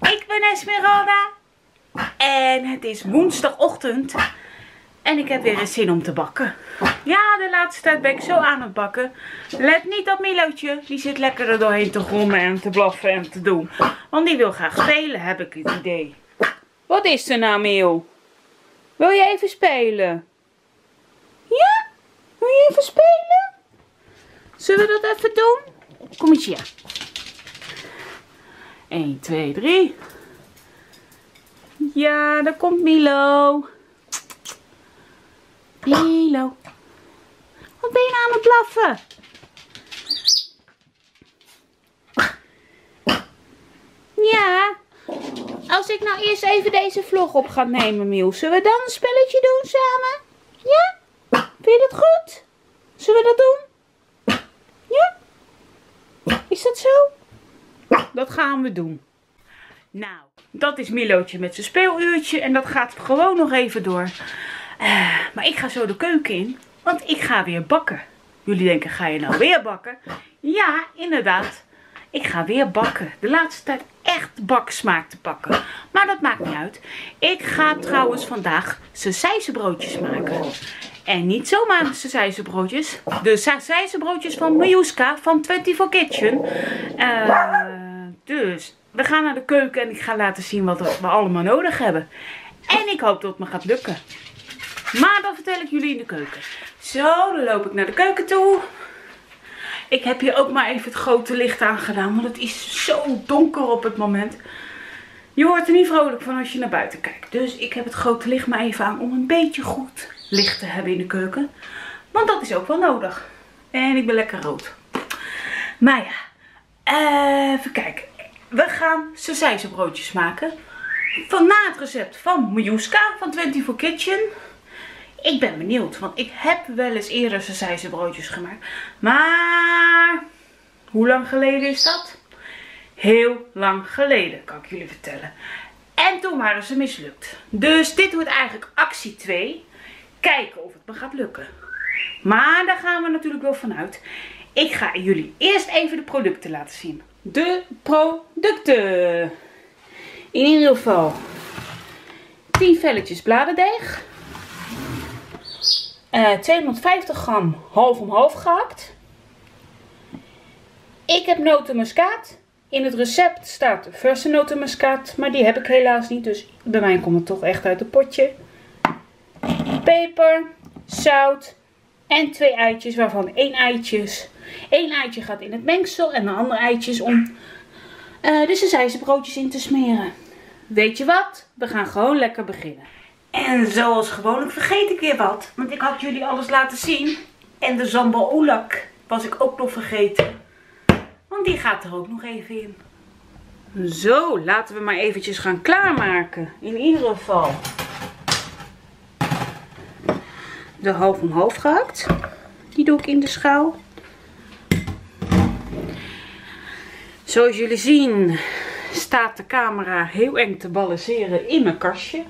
Ik ben Esmeralda. En het is woensdagochtend. En ik heb weer eens zin om te bakken. Ja, de laatste tijd ben ik zo aan het bakken. Let niet op Milootje. Die zit lekker er doorheen te grommen en te blaffen en te doen. Want die wil graag spelen, heb ik het idee. Wat is er nou, Mil? Wil je even spelen? Ja? Wil je even spelen? Zullen we dat even doen? Kom eens hier. 1, 2, 3. Ja, daar komt Milo. Milo. Wat ben je nou aan het blaffen? Ja. Als ik nou eerst even deze vlog op ga nemen, Miel. Zullen we dan een spelletje doen samen? Ja? Vind je dat goed? Zullen we dat doen? Ja? Is dat zo? Dat gaan we doen. Nou, dat is Milootje met zijn speeluurtje en dat gaat gewoon nog even door. Uh, maar ik ga zo de keuken in, want ik ga weer bakken. Jullie denken, ga je nou weer bakken? Ja, inderdaad. Ik ga weer bakken. De laatste tijd echt baksmaak te pakken. Maar dat maakt niet uit. Ik ga trouwens vandaag broodjes maken. En niet zomaar broodjes. De broodjes van Miuska van 24 Kitchen. Uh, dus we gaan naar de keuken en ik ga laten zien wat we allemaal nodig hebben. En ik hoop dat het me gaat lukken. Maar dat vertel ik jullie in de keuken. Zo, dan loop ik naar de keuken toe. Ik heb hier ook maar even het grote licht aangedaan, want het is zo donker op het moment. Je wordt er niet vrolijk van als je naar buiten kijkt. Dus ik heb het grote licht maar even aan om een beetje goed licht te hebben in de keuken. Want dat is ook wel nodig. En ik ben lekker rood. Maar ja, even kijken. We gaan broodjes maken. Van na het recept van Miuska van 24 Kitchen. Ik ben benieuwd, want ik heb wel eens eerder broodjes gemaakt. Maar, hoe lang geleden is dat? Heel lang geleden, kan ik jullie vertellen. En toen waren ze mislukt. Dus dit wordt eigenlijk actie 2. Kijken of het me gaat lukken. Maar daar gaan we natuurlijk wel vanuit. Ik ga jullie eerst even de producten laten zien. De producten. In ieder geval 10 velletjes bladerdeeg. 250 eh, gram half om half gehakt. Ik heb notenmuskaat. In het recept staat verse notenmuskaat, maar die heb ik helaas niet. Dus bij mij komt het toch echt uit het potje. Peper, zout en twee eitjes, waarvan één eitjes. Eén eitje gaat in het mengsel en een ander eitje is om uh, de broodjes in te smeren. Weet je wat? We gaan gewoon lekker beginnen. En zoals gewoonlijk vergeet ik weer wat. Want ik had jullie alles laten zien. En de zambal oelak was ik ook nog vergeten. Want die gaat er ook nog even in. Zo, laten we maar eventjes gaan klaarmaken. In ieder geval. De half om half gehakt. Die doe ik in de schaal. Zoals jullie zien staat de camera heel eng te balanceren in mijn kastje.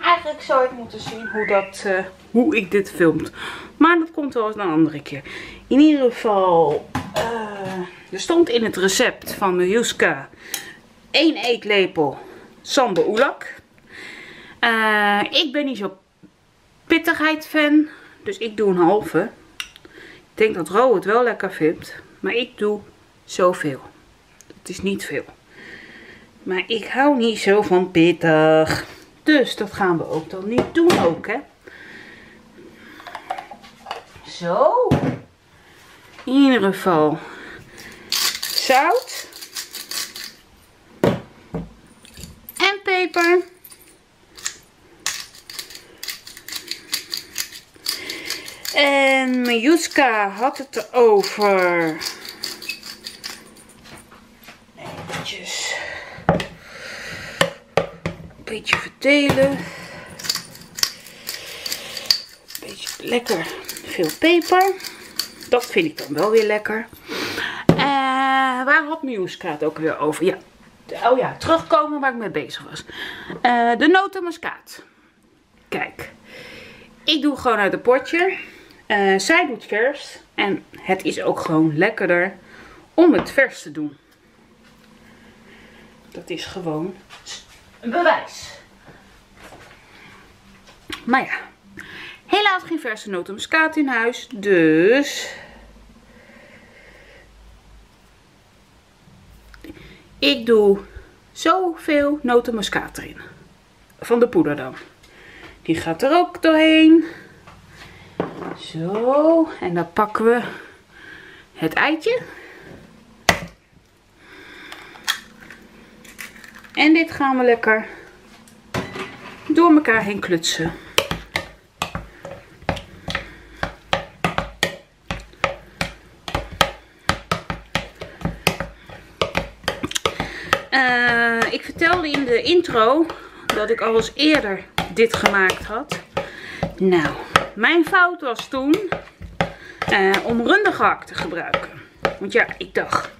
Eigenlijk zou ik moeten zien hoe, dat, uh, hoe ik dit filmt. Maar dat komt wel eens een andere keer. In ieder geval, uh, er stond in het recept van Miljuska 1 eetlepel samba oelak. Uh, ik ben niet zo pittigheid fan, dus ik doe een halve. Ik denk dat Ro het wel lekker vindt, maar ik doe zoveel. Het is niet veel. Maar ik hou niet zo van pittig. Dus dat gaan we ook dan niet doen ook, hè. Zo. In ieder geval zout. En peper. En Mijuska had het erover. Eventjes beetje verdelen. Een beetje lekker veel peper. Dat vind ik dan wel weer lekker. Uh, waar had Miuska het ook weer over? Ja. Oh ja, terugkomen waar ik mee bezig was. Uh, de notenmuskaat. Kijk. Ik doe gewoon uit het potje. Uh, zij doet vers. En het is ook gewoon lekkerder om het vers te doen. Dat is gewoon een bewijs. Maar ja, helaas geen verse notenmuskaat in huis. Dus ik doe zoveel notenmuskaat erin. Van de poeder dan. Die gaat er ook doorheen. Zo, en dan pakken we het eitje. En dit gaan we lekker door elkaar heen klutsen. Uh, ik vertelde in de intro dat ik al eens eerder dit gemaakt had. Nou, mijn fout was toen uh, om rundegehakt te gebruiken. Want ja, ik dacht,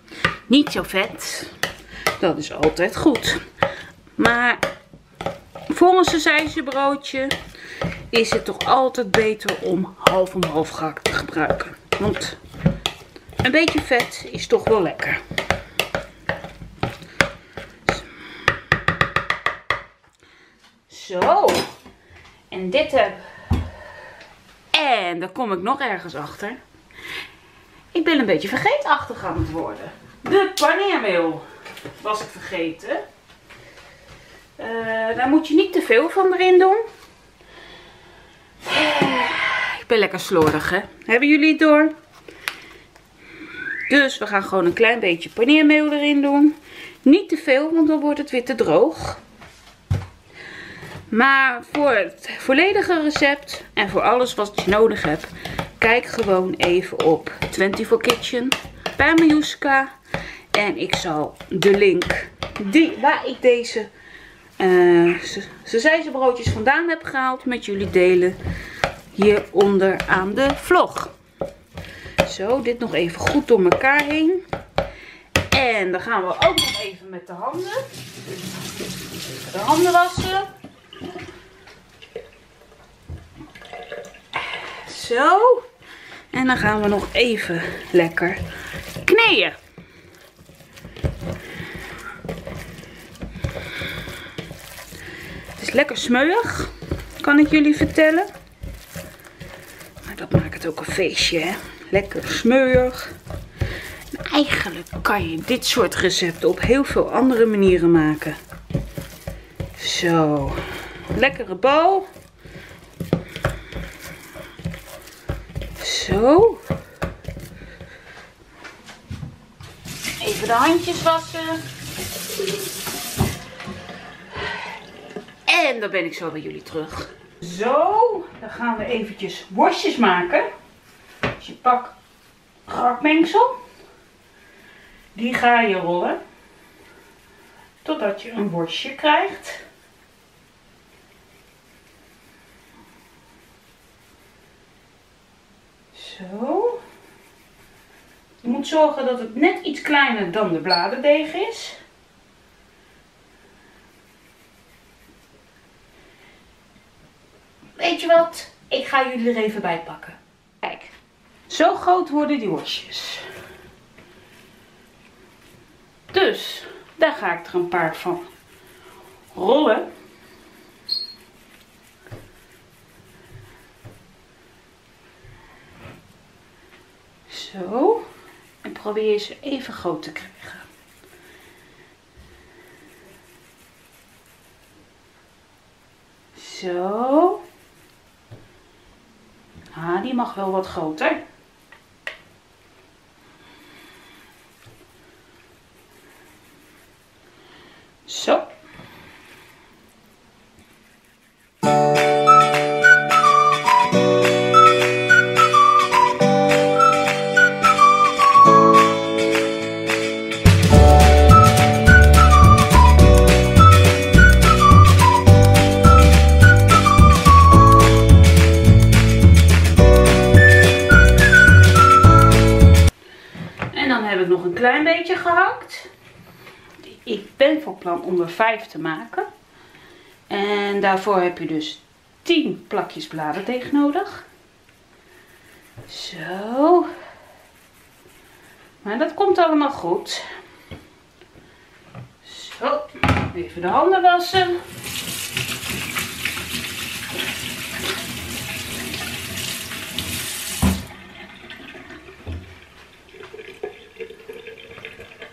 niet zo vet. Dat is altijd goed. Maar voor een sausijzenbroodje is het toch altijd beter om half om half gehakt te gebruiken. Want een beetje vet is toch wel lekker. Zo. En dit heb. En daar kom ik nog ergens achter. Ik ben een beetje vergeetachtig aan het worden. De paneermeel was ik vergeten. Uh, daar moet je niet te veel van erin doen. Ik ben lekker slordig, hè? Hebben jullie het door? Dus we gaan gewoon een klein beetje paneermeel erin doen. Niet te veel, want dan wordt het weer te droog. Maar voor het volledige recept en voor alles wat je nodig hebt, kijk gewoon even op 24 Kitchen bij. En ik zal de link die, waar ik deze uh, ze broodjes vandaan heb gehaald met jullie delen hieronder aan de vlog. Zo, dit nog even goed door elkaar heen. En dan gaan we ook nog even met de handen. De handen wassen. Zo. En dan gaan we nog even lekker kneeën. Het is lekker smeuig, kan ik jullie vertellen. Maar dat maakt het ook een feestje, hè. Lekker smeuig. eigenlijk kan je dit soort recepten op heel veel andere manieren maken. Zo. Lekkere bal. Zo. Even de handjes wassen. En dan ben ik zo bij jullie terug. Zo, dan gaan we eventjes worstjes maken. Dus je pakt grakmengsel. Die ga je rollen. Totdat je een worstje krijgt. Zo. Je moet zorgen dat het net iets kleiner dan de bladerdeeg is. Weet je wat? Ik ga jullie er even bij pakken. Kijk, zo groot worden die worstjes. Dus, daar ga ik er een paar van rollen. Zo. En probeer ze even groot te krijgen. Zo. Ah, die mag wel wat groter. Zo. Om er 5 te maken. En daarvoor heb je dus 10 plakjes bladerdeeg nodig. Zo. Maar dat komt allemaal goed. Zo, even de handen wassen.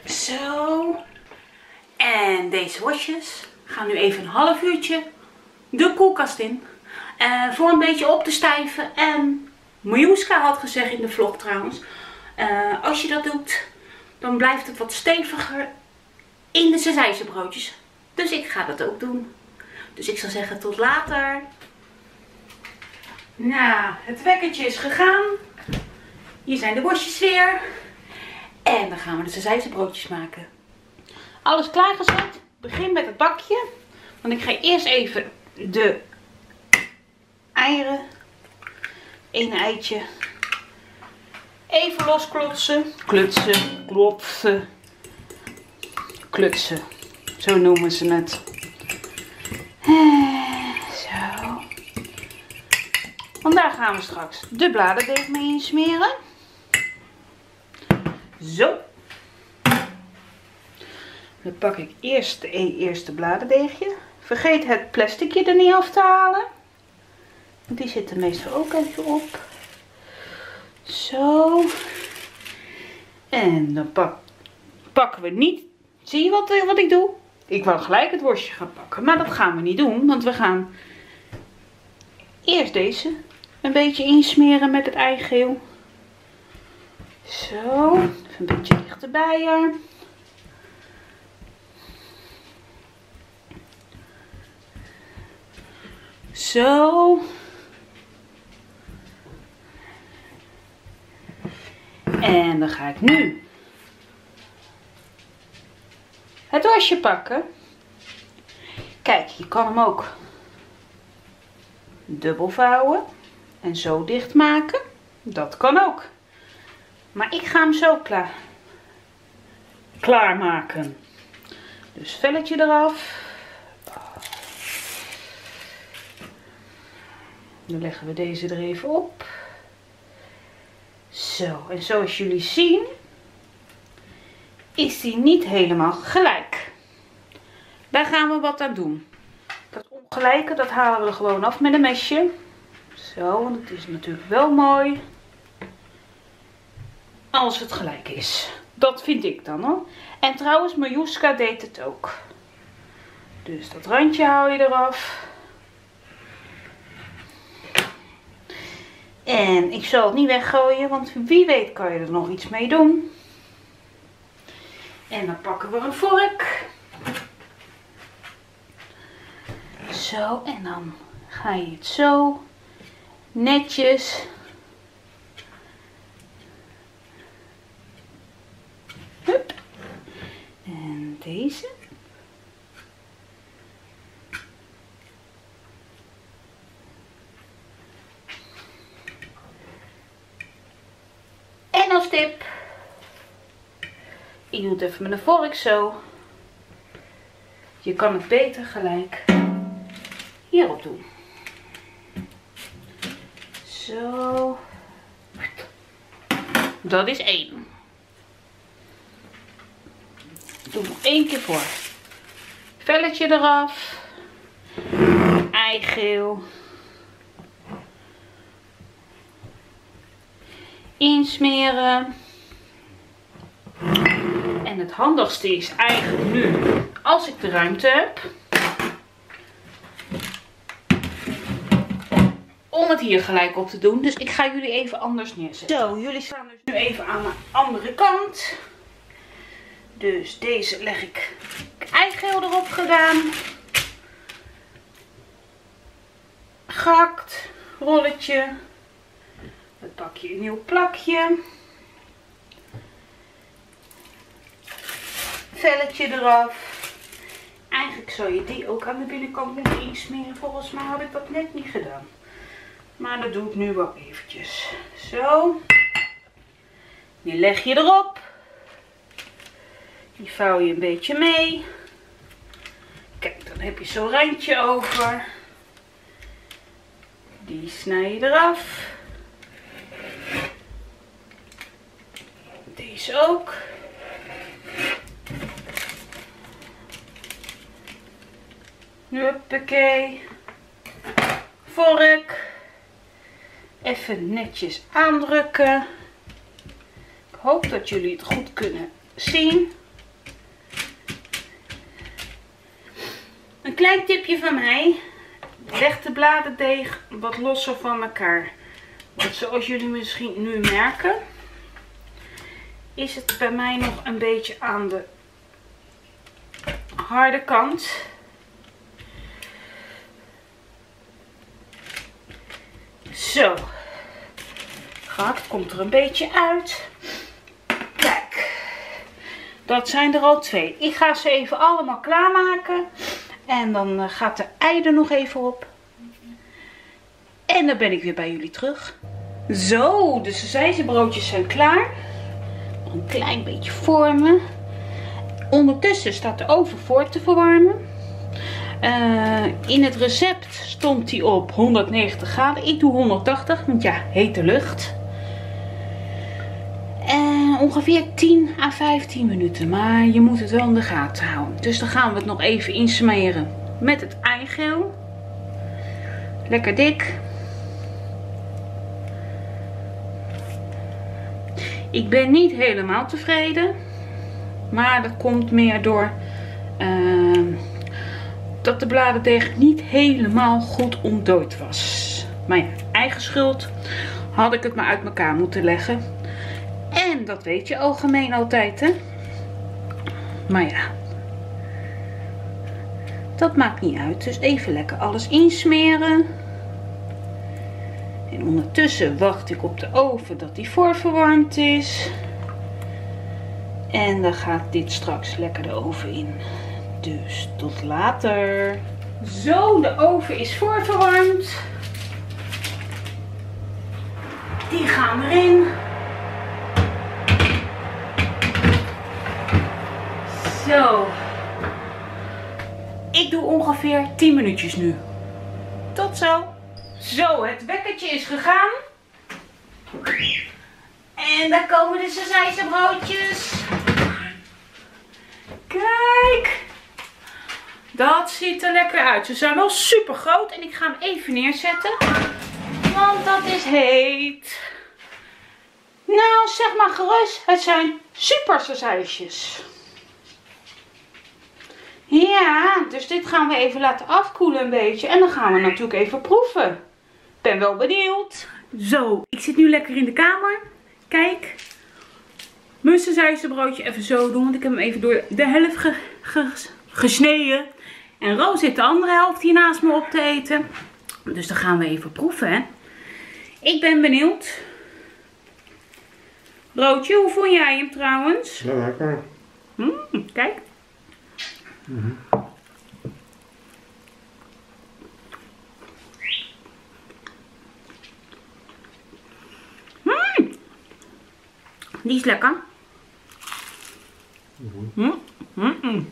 Zo. En deze worstjes gaan nu even een half uurtje de koelkast in. Uh, voor een beetje op te stijven. En Miljuska had gezegd in de vlog trouwens. Uh, als je dat doet, dan blijft het wat steviger in de broodjes. Dus ik ga dat ook doen. Dus ik zou zeggen tot later. Nou, het wekkertje is gegaan. Hier zijn de worstjes weer. En dan gaan we de broodjes maken. Alles klaargezet. Begin met het bakje. Want ik ga eerst even de eieren. Eén eitje. Even losklotsen. Klutsen. Klopsen. Klutsen. Zo noemen ze het. Zo. Want daar gaan we straks de bladerdeeg mee insmeren. Zo. Dan pak ik eerst de eerste bladerdeegje. Vergeet het plasticje er niet af te halen. Die zit er meestal ook even op. Zo. En dan pak, pakken we niet. Zie je wat, eh, wat ik doe? Ik wil gelijk het worstje gaan pakken. Maar dat gaan we niet doen. Want we gaan eerst deze een beetje insmeren met het eigeel. Zo. Even een beetje dichterbij er. Zo. En dan ga ik nu het wasje pakken. Kijk, je kan hem ook dubbel vouwen en zo dicht maken. Dat kan ook. Maar ik ga hem zo klaar, klaar maken. Dus velletje eraf. Dan leggen we deze er even op. Zo, en zoals jullie zien is die niet helemaal gelijk. Daar gaan we wat aan doen. Dat ongelijke, dat halen we gewoon af met een mesje. Zo, want het is natuurlijk wel mooi. Als het gelijk is. Dat vind ik dan hoor. En trouwens, Marjuska deed het ook. Dus dat randje haal je eraf. En ik zal het niet weggooien, want wie weet kan je er nog iets mee doen. En dan pakken we een vork. Zo, en dan ga je het zo netjes Hup. En deze. En als tip. Ik doe het even met een vork zo. Je kan het beter gelijk hierop doen. Zo. Dat is één. Doe nog één keer voor. Velletje eraf. Eigeel. Insmeren. En het handigste is eigenlijk nu, als ik de ruimte heb, om het hier gelijk op te doen. Dus ik ga jullie even anders neerzetten. Zo, jullie staan dus nu even aan de andere kant. Dus deze leg ik eigeel erop gedaan. Gehakt, rolletje. Dan pak je een nieuw plakje. Velletje eraf. Eigenlijk zou je die ook aan de binnenkant moeten insmeren. Volgens mij had ik dat net niet gedaan. Maar dat doe ik nu wel eventjes. Zo. Die leg je erop. Die vouw je een beetje mee. Kijk, dan heb je zo'n randje over. Die snij je eraf. Deze ook. Huppakee. Vork. Even netjes aandrukken. Ik hoop dat jullie het goed kunnen zien. Een klein tipje van mij. Leg de bladerdeeg wat losser van elkaar. Want zoals jullie misschien nu merken, is het bij mij nog een beetje aan de harde kant. Zo. Gat komt er een beetje uit. Kijk. Dat zijn er al twee. Ik ga ze even allemaal klaarmaken. En dan eh, gaat de ei er nog even op. En dan ben ik weer bij jullie terug. Zo, de broodjes zijn klaar. Een klein beetje vormen. Ondertussen staat de oven voor te verwarmen. Uh, in het recept stond hij op 190 graden. Ik doe 180, want ja, hete lucht. En ongeveer 10 à 15 minuten. Maar je moet het wel in de gaten houden. Dus dan gaan we het nog even insmeren met het eigeel. Lekker dik. Ik ben niet helemaal tevreden. Maar dat komt meer door uh, dat de bladerdeeg niet helemaal goed ontdooid was. Maar ja, eigen schuld had ik het maar uit elkaar moeten leggen. En dat weet je algemeen altijd, hè. Maar ja. Dat maakt niet uit. Dus even lekker alles insmeren. En ondertussen wacht ik op de oven dat die voorverwarmd is. En dan gaat dit straks lekker de oven in. Dus tot later. Zo, de oven is voorverwarmd. Die gaan erin. Zo. Ik doe ongeveer 10 minuutjes nu. Tot zo. Zo, het wekkertje is gegaan. En daar komen de broodjes. Kijk. Dat ziet er lekker uit. Ze zijn wel super groot en ik ga hem even neerzetten. Want dat is heet. Nou, zeg maar gerust. Het zijn super sausijsjes. Ja, dus dit gaan we even laten afkoelen een beetje. En dan gaan we natuurlijk even proeven. Ben wel benieuwd. Zo, ik zit nu lekker in de kamer. Kijk. Mijn broodje even zo doen. Want ik heb hem even door de helft gesneden. En Roos zit de andere helft hier naast me op te eten. Dus dan gaan we even proeven, hè. Ik ben benieuwd. Broodje, hoe vond jij hem trouwens? Ja, lekker. Mm, kijk. Mm Die is lekker. Mm -hmm.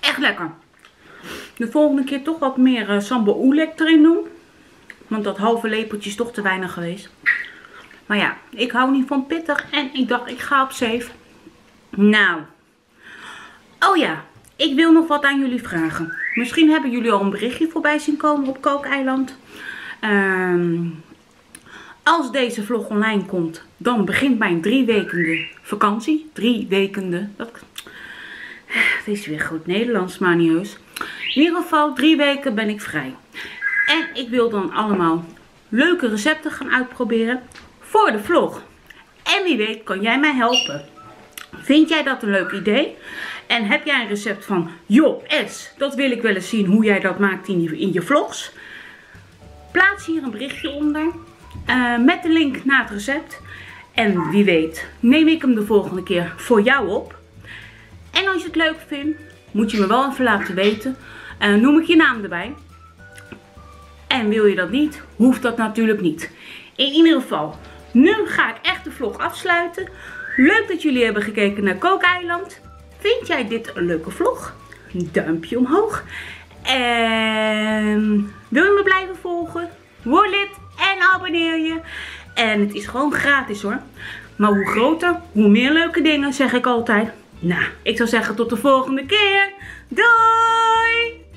Echt lekker. De volgende keer toch wat meer uh, sambal oelek erin doen. Want dat halve lepeltje is toch te weinig geweest. Maar ja, ik hou niet van pittig. En ik dacht, ik ga op safe. Nou. Oh ja, ik wil nog wat aan jullie vragen. Misschien hebben jullie al een berichtje voorbij zien komen op Kookeiland. Um, als deze vlog online komt, dan begint mijn drie wekende vakantie. Drie wekende. Dat, dit is weer goed Nederlands, maar niet. In ieder geval, drie weken ben ik vrij. En ik wil dan allemaal leuke recepten gaan uitproberen voor de vlog. En wie weet kan jij mij helpen. Vind jij dat een leuk idee? En heb jij een recept van, joh S, dat wil ik wel eens zien hoe jij dat maakt in je, vlogs. Plaats hier een berichtje onder uh, met de link naar het recept. En wie weet neem ik hem de volgende keer voor jou op. En als je het leuk vindt, moet je me wel even laten weten. Uh, noem ik je naam erbij. En wil je dat niet, hoeft dat natuurlijk niet. In ieder geval, nu ga ik echt de vlog afsluiten. Leuk dat jullie hebben gekeken naar Kookeiland. Vind jij dit een leuke vlog? Duimpje omhoog. En wil je me blijven volgen? Word lid en abonneer je. En het is gewoon gratis hoor. Maar hoe groter, hoe meer leuke dingen, zeg ik altijd. Nou, ik zou zeggen tot de volgende keer. Doei!